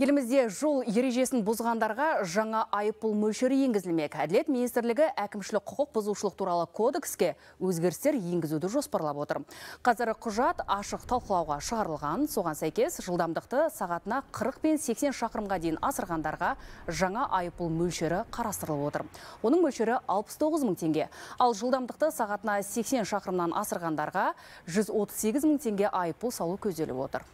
Елімізде жол ережесін бұзғандарға жаңа айыппұл мөлшері енгізілмек. Әділет министрлігі әкімшілік құқық бұзушылық туралы кодекске өзгерістер енгізуді жоспарлап отыр. Қазір құжат ашық талқылауға шығарылған, соған сәйкес жылдамдықты сағатына 40 пен 80 шақырымға дейін асырғандарға жаңа айыппұл мөлшері қарастырылып отыр. Оның мөлшері 69 мың теңге. Ал жылдамдықты сағатына 80 шақырымнан асырғандарға 138 мың теңге айыппұл салу көзделіп отыр.